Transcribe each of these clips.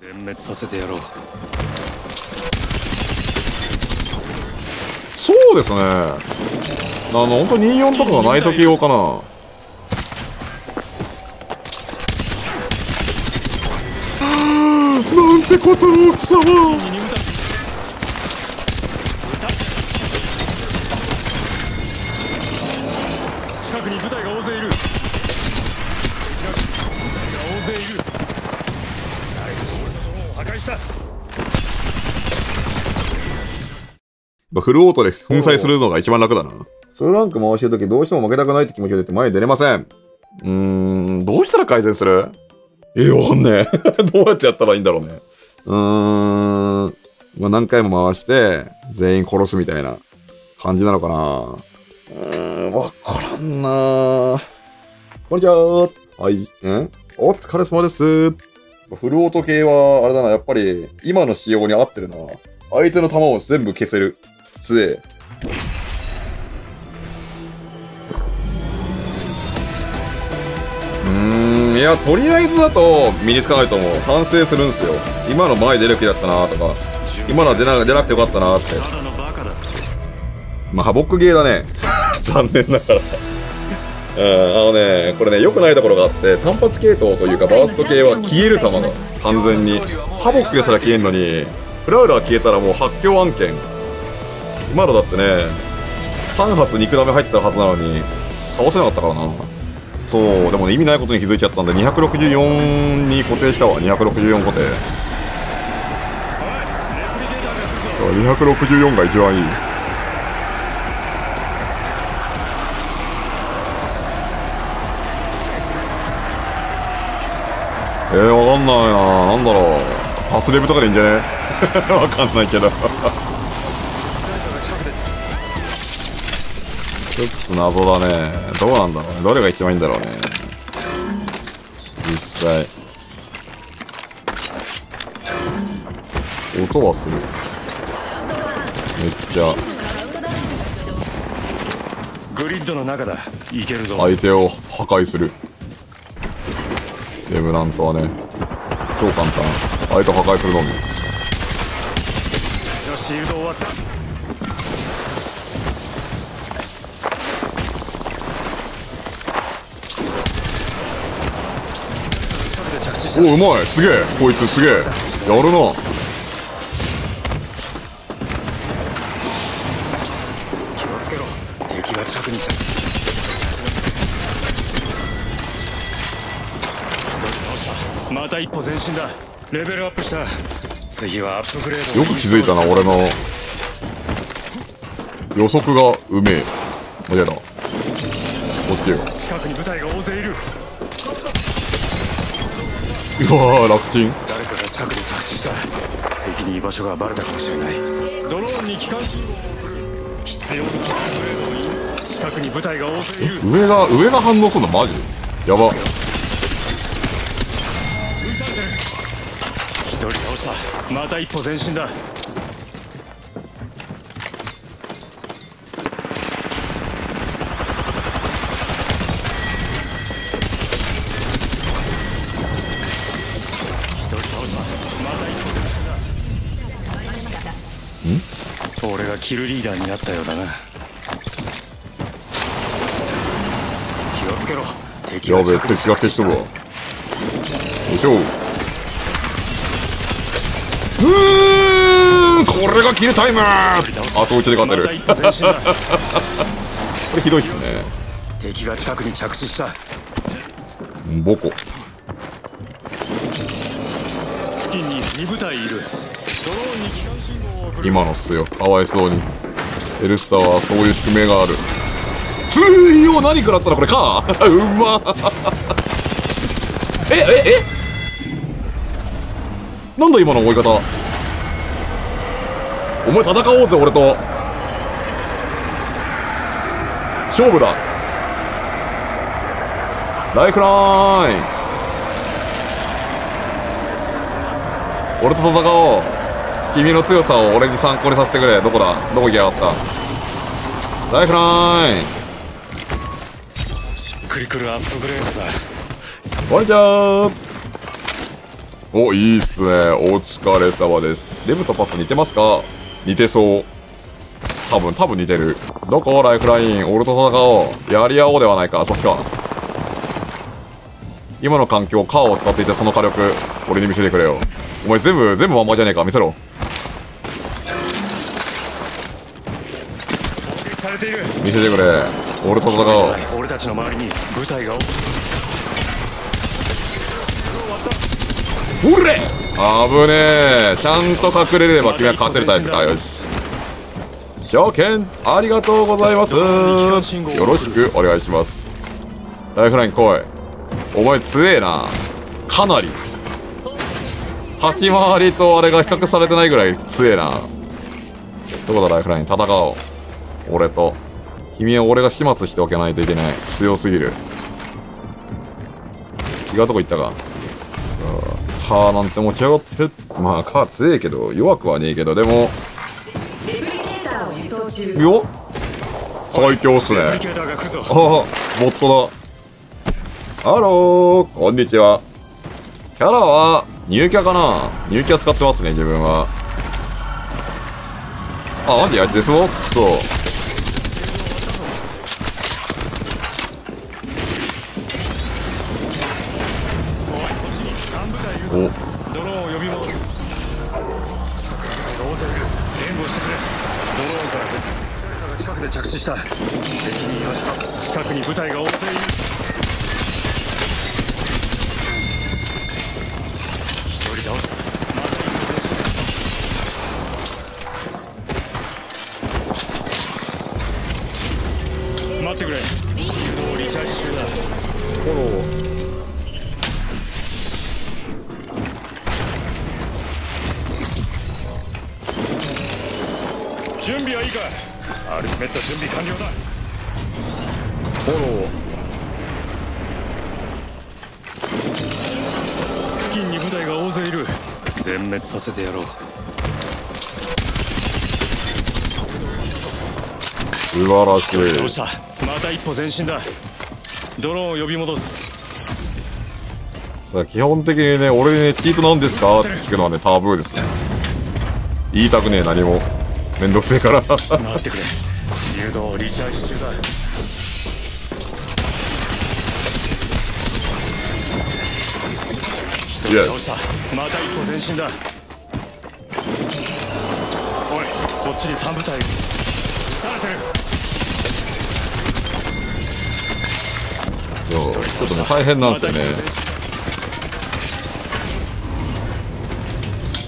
全滅させてやろう。そうですね。あの本当24とかがない時用かな。なんてことを貴様。近フルオートで粉砕するのが一番楽だな。ソロランク回してるときどうしても負けたくないって気持ちが出て前に出れません。うーん、どうしたら改善する？えー、わかんねえ。どうやってやったらいいんだろうね。うーん、まあ、何回も回して全員殺すみたいな感じなのかな。うーん、わからんなこんにちははい、え？お疲れ様です。フルオート系は、あれだな、やっぱり今の仕様に合ってるな。相手の弾を全部消せる。強え。うん、いや、とりあえずだと身につかないと思う。反省するんですよ。今の前出る気だったなとか、今のは出な出なくてよかったなって。まあ、ハボックゲーだね。残念ながら。うん、あのね、これね、良くないところがあって、単発系統というか、バースト系は消える弾が、完全に。ハボックですら消えんのに、フラウラー消えたらもう発狂案件。今のだってね、3発肉ダメ入ってたはずなのに、倒せなかったからな。そう、でもね、意味ないことに気づいちゃったんで、264に固定したわ、264固定。264が一番いい。えー、わかんないななんだろうパスレブとかでいいんじゃね？わかんないけどちょっと謎だね。どうなんだろうね。どれが一番いいんだろうね。実際。音はするめっちゃ。グリッドの中だ。いけるぞ。相手を破壊する。レムラントはね。超簡単。相手を破壊するのみよしシールド終わったおうまい。すげえ。こいつすげえ。やるな。気をつけろ。敵が近くにまた一歩前進だ。レベルアップした。次はアップグレード。よく気づいたな俺の。予測がうめえ。あやだ。こっちよ近くに部隊が大勢いるうわー楽ちん。誰かが近くに着地した。敵に居場所がバレたかもしれない。ドローンに機関信号を。送る必要近くに部隊が大勢いる上が上が反応するの？マジやば。一人倒した。また一歩前進だキルリーダーになったようだな。気をつけろ。敵が近くに敵が来てしとるわよいしょ。うーんこれがキルタイム。後打ちで勝てる。これひどいっすね。敵が近くに着地した。ボコ。付近に2部隊いる。ドローンに今のっすよかわいそうに。エルスターはそういう宿命がある。ついよ何食らったらこれか。うま えええ？なんだ今の追い方。お前戦おうぜ俺と。勝負だ。ライフライン。俺と戦おう。君の強さを俺に参考にさせてくれ。どこだ？どこ行きやがった？ライフライン。しっくりくるアップグレードだ。こんにちはおいいっすね。お疲れ様です。レムとパス似てますか？似てそう。多分多分似てる。どこ？ライフライン。俺と戦おう。やり合おうではないか。そっちか。今の環境カーを使っていてその火力。俺に見せてくれよ。お前全部全部まんまじゃねえか。見せろ見せてくれ。俺と戦おう。俺。たちの周りに部隊がおれ危ねえ。ちゃんと隠れれば君は勝てるタイプか。よし。証券ありがとうございます。よろしくお願いします。ライフライン来い。お前強えな。かなり。立ち回りとあれが比較されてないぐらい強えな。どこだライフライン？戦おう。俺と君は俺が始末しておけないといけない。強すぎる。違うとこ行ったか。カーなんて持ち上がって。まあカー強えけど弱くはねえけどでも。よ最強っすね。ああボットだ。ハロー。こんにちは。キャラは入キャかな。入キャ使ってますね自分は。あマジあいつですぞ。くそおドローンを呼び戻すどうせ援護してくれドローンから近くで着地した準備はいいか？アルティメット準備完了だ。フォロー付近に部隊が大勢いる。全滅させてやろう。素晴らしい。どうした？また一歩前進だ。ドローンを呼び戻す。基本的にね俺にねチートなんですか？って聞くのはねタブーですね。言いたくねえ何もめんどくせえから。待ってくれ。誘導リチャージ中だ。一人倒した。また一歩前進だ。おいこっちに3部隊。撃たれてる。ちょっとね大変なんですよね。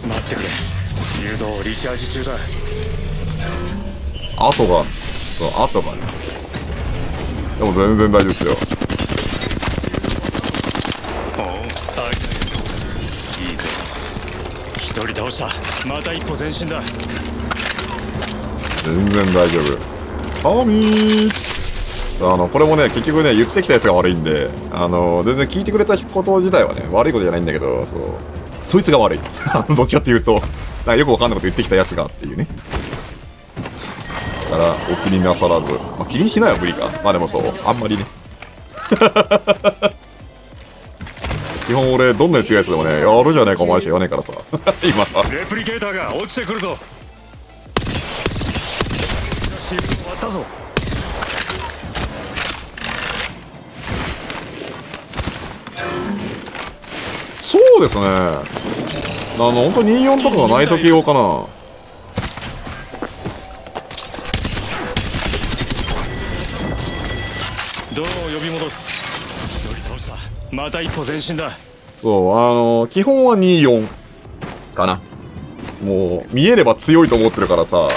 待ってくれ。誘導リチャージ中だ後がそう後が。ねでも全然大丈夫ですよ。いいぜ。一人倒した。また一歩前進だ。全然大丈夫。トミー。あのこれもね結局ね言ってきたやつが悪いんであの全然聞いてくれたこと自体はね悪いことじゃないんだけどそう。そいつが悪い。どっちかっていうとよくわかんないこと言ってきたやつがっていうねからお気になさらず、まあ、気にしないは無理か。まあでもそう。あんまりね。基本俺どんなに強いやつでもねやるじゃねえかお前しか言わねえからさ。今さ。レプリケーターが落ちてくるぞ。終わったぞ。そうですね。あの本当24とかがない時用かな戻す。一人倒した。また一歩前進だ。そうあの基本は24かな。もう見えれば強いと思ってるからさ。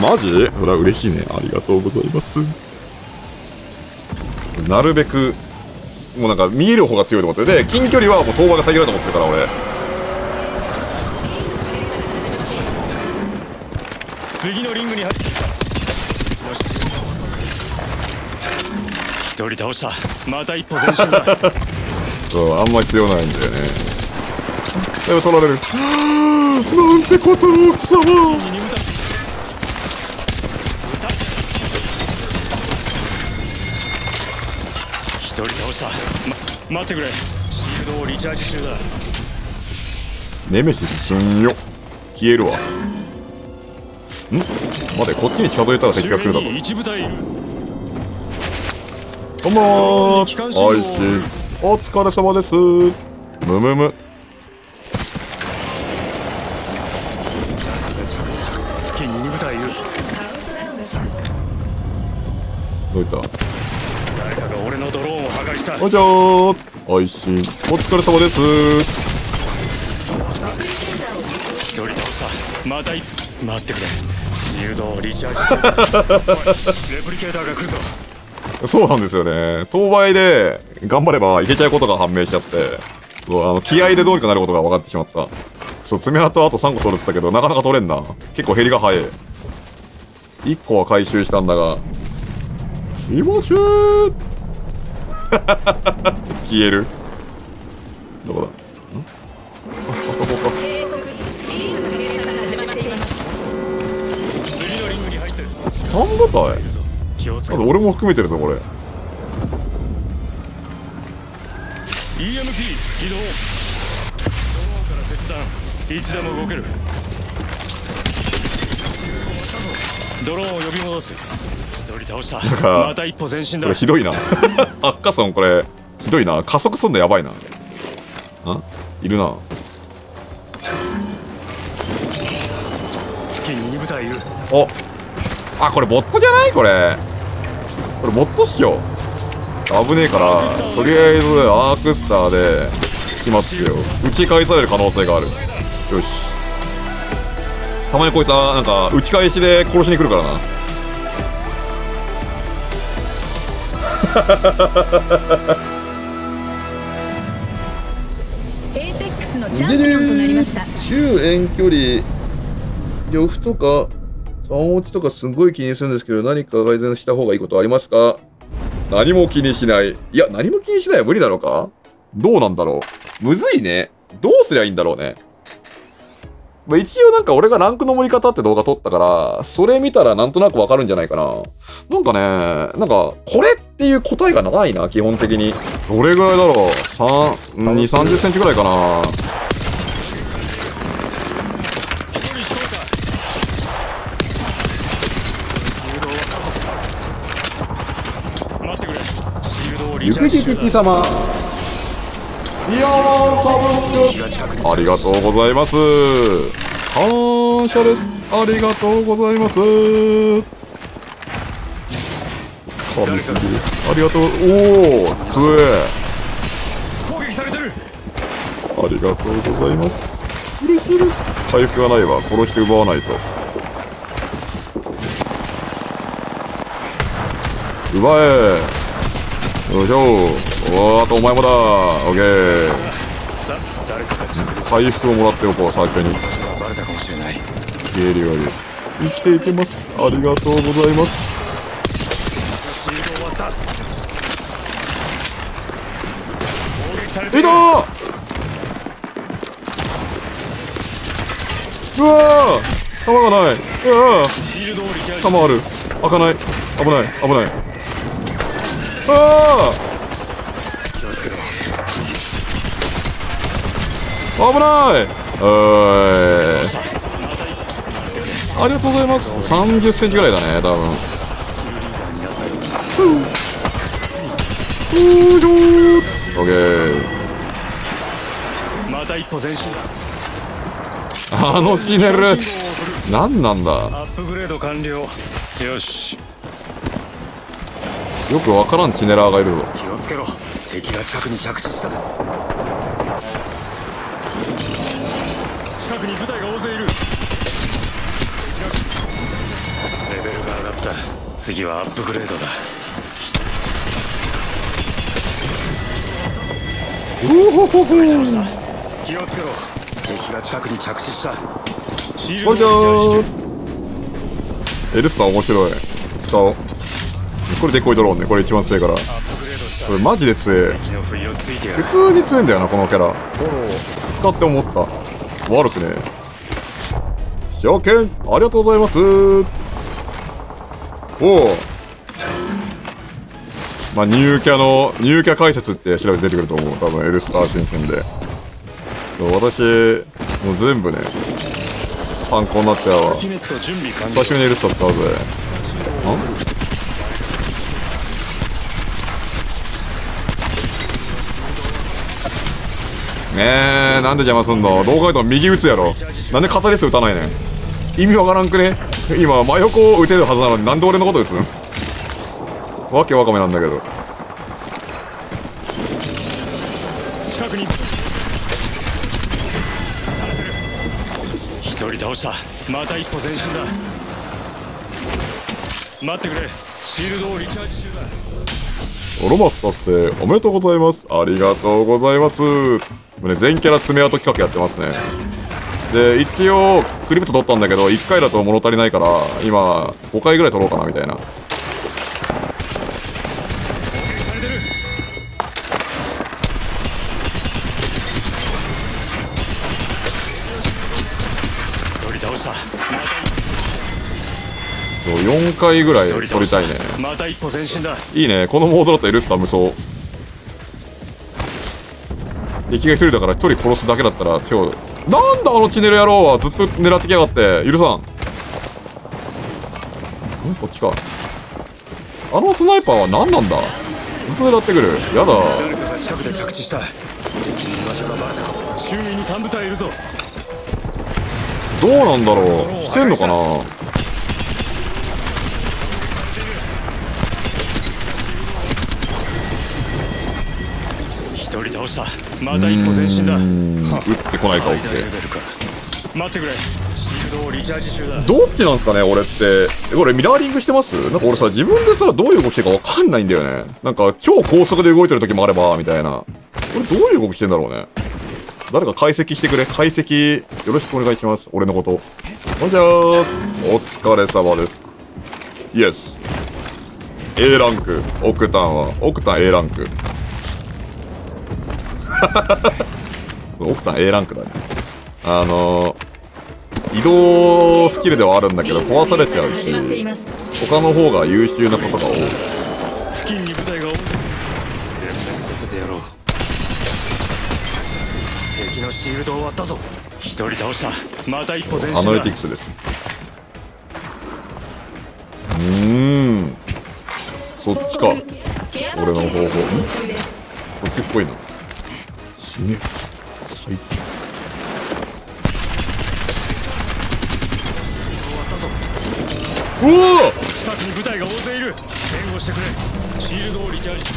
マジ？それは嬉しいね。ありがとうございます。なるべくもうなんか見える方が強いと思ってで近距離はもう遠場が先だと思ってるから俺。人倒した。また一歩前進だ。そうあんまり強ないんだよね。でも取られる。なんてことの大きさは一人倒した、ま、待ってくれ。シールドをリチャージ中だ。ネメシスすんよ消えるわ。ん？待てこっちに近づいたら敵が来るだろ一部隊いるどうもー。おいしいお疲れ様です。むむむ付近に2部隊いるどういった？誰かが俺のドローンを破壊したおじゃーおいしい。お疲れ様です。一人倒したまたい待ってくれ。誘導リチャージ。レプリケーターが来るぞそうなんですよね。当倍で頑張ればいけちゃうことが判明しちゃって。そうあの気合でどうにかなることが分かってしまった。そう爪痕あと3個取れて言ったけどなかなか取れんな。結構減りが早い。1個は回収したんだが。気持ちいい。消える。どこだ？ん？ああそこか。3部隊気をつけ俺も含めてるぞこれ。EMP 起動。ドローンから切断。いつでも動ける。ドローンを呼び戻す。一人倒した。かまた一歩前進こだれひどいな。アッカソンこれひどいな。加速すんのやばいな。あ？いるな。付近に2部隊いる。お。あこれボットじゃない？これこれボットっしょ。危ねえからとりあえずアークスターで決まってよ。打ち返される可能性がある。よし。たまにこいつはなんか打ち返しで殺しに来るからな。エイペックスのチャンピオンとなりました。中遠距離呂布とか3落ちとかすごい気にするんですけど何か改善した方がいいことありますか？何も気にしないいや何も気にしないは無理だろうか？どうなんだろう？むずいねどうすりゃいいんだろうねまあ、一応なんか俺がランクの盛り方って動画撮ったから、それ見たらなんとなくわかるんじゃないかな。なんかね、なんか、これっていう答えがないな、基本的に。どれぐらいだろう ?3、2、30センチぐらいかな。待ってくれ誘導リチャーゆくじき様。いやー、サブス気が近くにク。ありがとうございます。感謝です。ありがとうございます。神すぎる。ありがとう。おー、強え。攻撃されてるありがとうございます。嬉しいです。回復がないわ。殺して奪わないと。奪え。よいしょ。おー、あとお前もだ。オッケー。回復をもらっておこう、最初に。バレたかもしれない。生きていけます。ありがとうございます。シールド終わったうわー弾がないうわ弾ある開かない危ない危ない危ない。おーい。ありがとうございます。30センチぐらいだね多分。ふうひょーオッケー。また一歩前進だ。あのチネル何なんだ。アップグレード完了。よしよくわからんチネラーがいるぞ。気をつけろ。敵が近くに着地した。近くに部隊が大勢いる。レベルが上がった。次はアップグレードだ。うほほほ気をつけろ。敵が近くに着地した。ほいじゃー。エルスター面白い。使おうこれデコイドローンね。これ一番強いから。これマジで強い。普通に強いんだよなこのキャラ。使って思った。悪くねえ。証券ありがとうございます。おおまあ入キャの入キャ解説って調べて出てくると思う。多分エルスター新戦で。私もう全部ね参考になっちゃうわ久しぶりにエルスター使うぜ。ん？ねえなんで邪魔すんの？動画でも右打つやろ。なんでカタリス打たないねん？意味わからんくね？今真横を打てるはずなのになんで俺のこと打つん？わけわかめなんだけど。近くに。一人倒した。また一歩前進だ。待ってくれ。シールドをリチャージ中だ。ロマス達成おめでとうございます。ありがとうございますね全キャラ爪痕企画やってますね。で一応クリプト取ったんだけど1回だと物足りないから今5回ぐらい取ろうかなみたいな。されてる一人倒した。そう4回ぐらい取りたいね。いいね。このモードだとエルスター無双敵が一人だから一人殺すだけだったら今日なんだあのチネル野郎はずっと狙ってきやがって許さん。んこっちか。あのスナイパーは何なんだ。ずっと狙ってくる。やだ。誰かが近くで着地した。敵に居場所がバレたか周囲に3部隊いるぞ。どうなんだろう。来てんのかな。一人倒したまた一歩前進だ。うーん。撃っ。てこないか OK 待ってくれ。シールドをリチャージ中だ。どっちなんすかね俺って。えこれミラーリングしてます？なんか俺さ自分でさどういう動きしてるかわかんないんだよね。なんか超高速で動いてる時もあればみたいな。これどういう動きしてんだろうね。誰か解析してくれ。解析よろしくお願いします。俺のこと。こんにちは。お疲れ様です。イエス A ランク。オクタンは。オクタン A ランクオクタン A ランクだね。あの移動スキルではあるんだけど壊されちゃうし他の方が優秀なことが多い。付近に部隊が多い。全滅させてやろう。敵のシールドを割ったぞ。一人倒した。また一歩前進だ。アナリティクスです。うーん。そっちか。俺の方法。ん？こっちっぽいな死ね。最低うわ近くに部隊が大勢いる。援護してくれ。シールドをリチャージ中。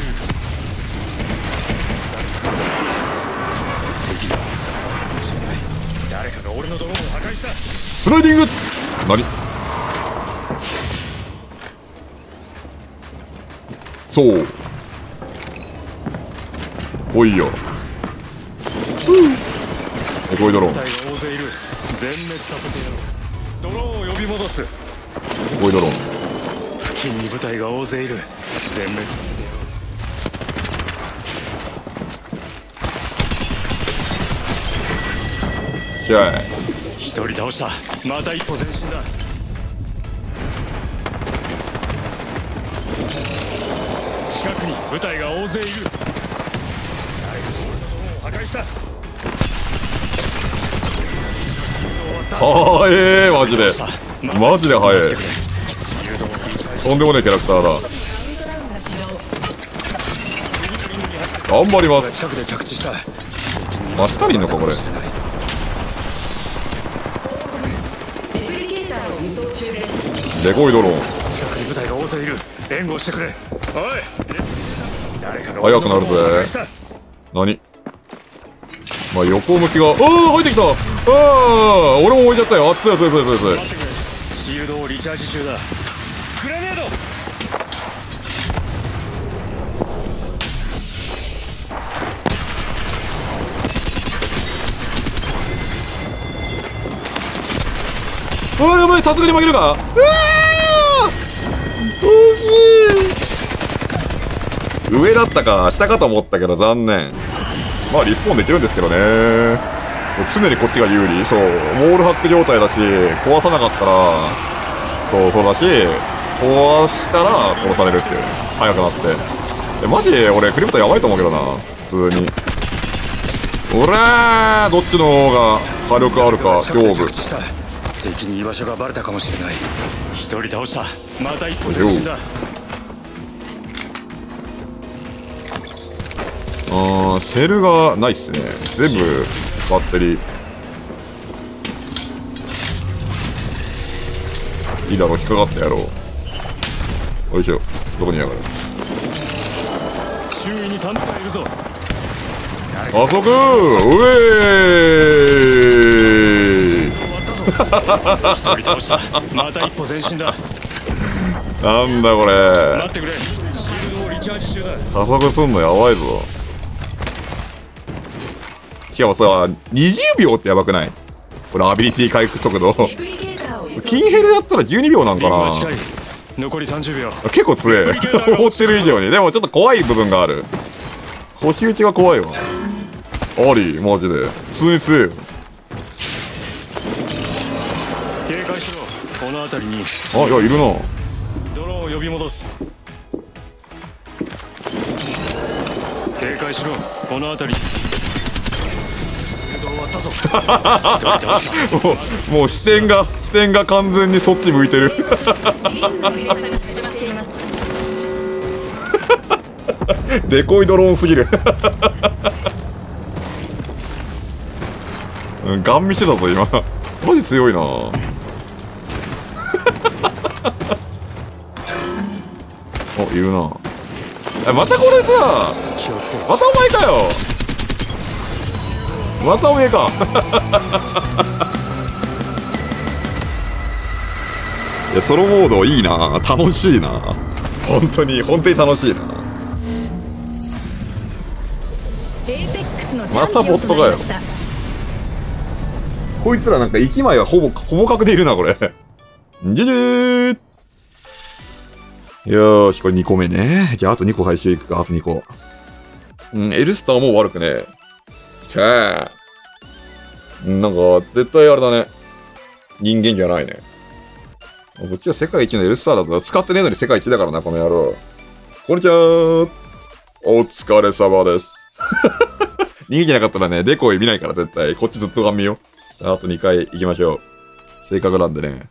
敵だ。誰かが俺のドローンを破壊した。スライディング。何？そう。来いよえこいドローン。大勢いる全滅させてやろう。ドローンを呼び戻す。こいドローン。付近に部隊が大勢いる。全滅させてやろう。試合。一人倒した。また一歩前進だ。近くに部隊が大勢いる。破壊したはえーマジで。マジで早い。とんでもないキャラクターだ。頑張ります。真下にいんのかこれ。ですデコイドローン。近くなるぜ。何？まあ横向きがああ入ってきた。ああ俺も置いちゃったよ。熱い熱い熱い熱い熱い。シールドをリチャージ中だ。グレネード。うわやばいさすがに負けるか。うわー惜しい。上だったか下かと思ったけど残念まあリスポーンできるんですけどね。常にこっちが有利。そうモールハック状態だし壊さなかったらそうそうだし壊したら殺されるっていう早くなって。でマジ？で俺クリプトやばいと思うけどな。普通に。おらー！どっちの方が火力あるか勝負。敵に居場所がバレたかもしれない。一人倒した。また一歩前進だあーセルがないっすね。全部バッテリー。いいだろ引っかかったやろよいしょ。どこにやがる？周囲に3体いるぞ。加速！うえ一人倒した。また一歩前進だ。ーなんだこれ。加速すんのやばいぞしかもさ20秒ってやばくない？これアビリティ回復速度。レプリケーターを輸送キンヘルだったら12秒なんかな。残り30秒。結構強え思ってる以上に。でもちょっと怖い部分がある。腰打ちが怖いわ。ありマジで。普通に強えよ警戒しろ。この辺りに。あいやいるな。ドローンを呼び戻す。警戒しろ。この辺りに もうもう視点が視点が完全にそっち向いてる。デコイドローンすぎる。うんガン見してたぞ今。マジ強いな。おいるな。えまたこれさ気をつけろまたお前かよまたお前か。いやソロモードいいな。楽しいな。本当に本当に楽しいな。エイペックスのチまたャンピオンとボットかよ。こいつらなんか1枚はほぼほぼ角でいるなこれ。じゅじゅー。よーしこれ2個目ね。じゃああと2個回収いくか。あと2個。うんエルスターも悪くねきゃーなんか絶対あれだね人間じゃないねこっちは世界一のエルスターだぞ使ってねえのに世界一だからなこの野郎こんにちはお疲れ様です 逃げてなかったらね、デコイ見ないから絶対。こっちずっとガン見よう。あと2回行きましょう。正確なんでね。